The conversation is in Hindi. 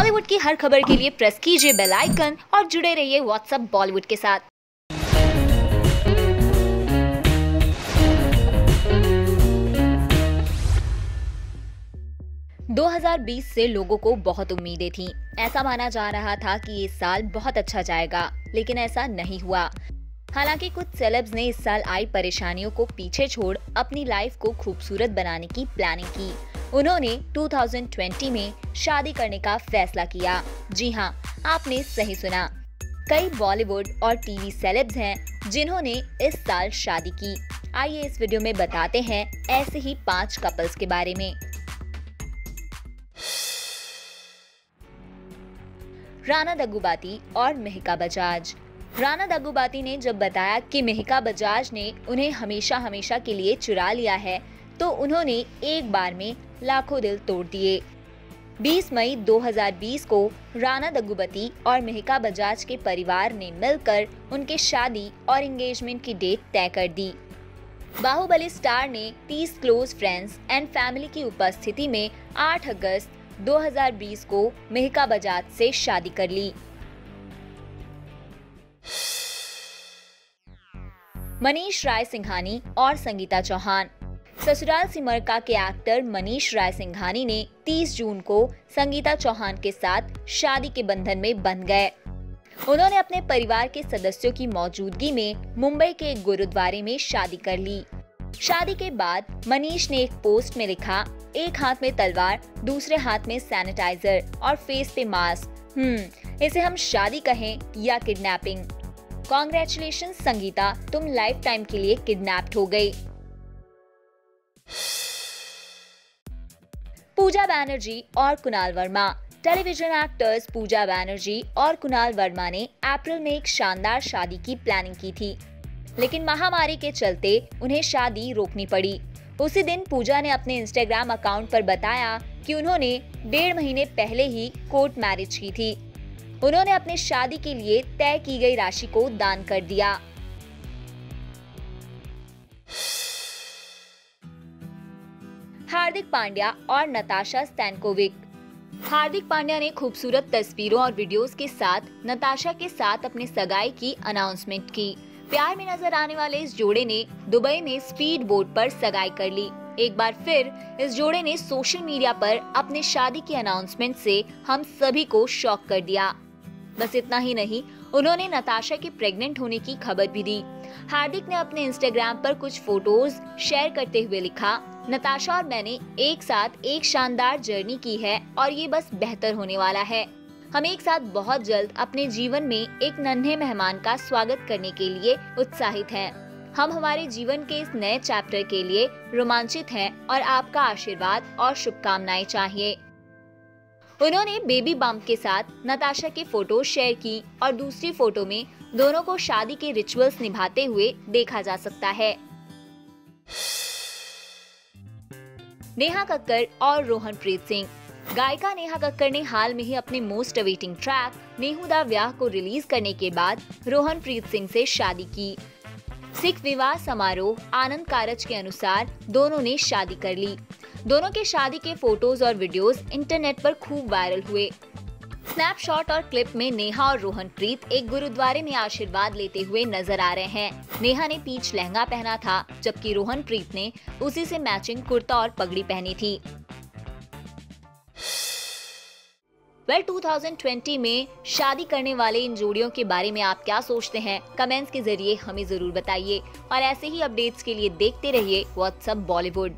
बॉलीवुड की हर खबर के लिए प्रेस कीजिए बेल आइकन और जुड़े रहिए व्हाट्सएप बॉलीवुड के साथ। ...2020 से लोगों को बहुत उम्मीदें थीं। ऐसा माना जा रहा था कि ये साल बहुत अच्छा जाएगा, लेकिन ऐसा नहीं हुआ। हालाँकि कुछ सेलेब्स ने इस साल आई परेशानियों को पीछे छोड़ अपनी लाइफ को खूबसूरत बनाने की प्लानिंग की। उन्होंने 2020 में शादी करने का फैसला किया। जी हाँ आपने सही सुना। कई बॉलीवुड और टीवी सेलेब्स हैं जिन्होंने इस साल शादी की। आइए इस वीडियो में बताते हैं ऐसे ही पाँच कपल्स के बारे में। राना दगुबाती और मेहका बजाज। राना दग्गुबाती ने जब बताया कि मेहका बजाज ने उन्हें हमेशा हमेशा के लिए चुरा लिया है तो उन्होंने एक बार में लाखों दिल तोड़ दिए। 20 मई 2020 को राना दग्गुबती और मेहका बजाज के परिवार ने मिलकर उनके शादी और एंगेजमेंट की डेट तय कर दी। बाहुबली स्टार ने 30 क्लोज फ्रेंड्स एंड फैमिली की उपस्थिति में 8 अगस्त 2020 को मेहका बजाज से शादी कर ली। मनीष राय सिंघानी और संगीता चौहान। ससुराल सिमरका के एक्टर मनीष राय सिंघानी ने 30 जून को संगीता चौहान के साथ शादी के बंधन में बंध गए। उन्होंने अपने परिवार के सदस्यों की मौजूदगी में मुंबई के एक गुरुद्वारे में शादी कर ली। शादी के बाद मनीष ने एक पोस्ट में लिखा, एक हाथ में तलवार, दूसरे हाथ में सैनिटाइजर और फेस पे मास्क। हम्म इसे हम शादी कहें या किडनैपिंग। कॉन्ग्रेचुलेशन संगीता, तुम लाइफ टाइम के लिए किडनैप्ड हो गई। पूजा बैनर्जी और कुणाल वर्मा। टेलीविज़न एक्टर्स पूजा बैनर्जी और कुणाल वर्मा ने अप्रैल में एक शानदार शादी की प्लानिंग की थी। लेकिन महामारी के चलते उन्हें शादी रोकनी पड़ी। उसी दिन पूजा ने अपने इंस्टाग्राम अकाउंट पर बताया कि उन्होंने डेढ़ महीने पहले ही कोर्ट मैरिज की थी। उन्होंने अपने शादी के लिए तय की गई राशि को दान कर दिया। हार्दिक पांड्या और नताशा स्टैनकोविक। हार्दिक पांड्या ने खूबसूरत तस्वीरों और वीडियोस के साथ नताशा के साथ अपने सगाई की अनाउंसमेंट की। प्यार में नज़र आने वाले इस जोड़े ने दुबई में स्पीड बोट पर सगाई कर ली। एक बार फिर इस जोड़े ने सोशल मीडिया पर अपने शादी की अनाउंसमेंट से हम सभी को शॉक कर दिया। बस इतना ही नहीं, उन्होंने नताशा के प्रेग्नेंट होने की खबर भी दी। हार्दिक ने अपने इंस्टाग्राम पर कुछ फ़ोटोज़ शेयर करते हुए लिखा नताशा और मैंने एक साथ एक शानदार जर्नी की है और ये बस बेहतर होने वाला है। हम एक साथ बहुत जल्द अपने जीवन में एक नन्हे मेहमान का स्वागत करने के लिए उत्साहित हैं। हम हमारे जीवन के इस नए चैप्टर के लिए रोमांचित हैं और आपका आशीर्वाद और शुभकामनाएँ चाहिए। उन्होंने बेबी बम्प के साथ नताशा के फ़ोटो शेयर की और दूसरी फ़ोटो में दोनों को शादी के रिचुअल्स निभाते हुए देखा जा सकता है। नेहा कक्कर और रोहन प्रीत सिंह। गायिका नेहा कक्कर ने हाल में ही अपने मोस्ट अवेटिंग ट्रैक नेहुदा व्याह को रिलीज़ करने के बाद रोहन प्रीत सिंह से शादी की। सिख विवाह समारोह, आनंद कारज के अनुसार दोनों ने शादी कर ली। दोनों के शादी के फ़ोटोज़ और वीडियोस इंटरनेट पर खूब वायरल हुए। स्नैपशॉट और क्लिप में नेहा और रोहन प्रीत एक गुरुद्वारे में आशीर्वाद लेते हुए नज़र आ रहे हैं। नेहा ने पीच लहंगा पहना था जबकि रोहन प्रीत ने उसी से मैचिंग कुर्ता और पगड़ी पहनी थी। वेल well, 2020 में शादी करने वाले इन जोड़ियों के बारे में आप क्या सोचते हैं? कमेंट्स के ज़रिए हमें ज़रूर बताइए। और ऐसे ही अपडेट्स के लिए देखते रहिए व्हाट्सअप बॉलीवुड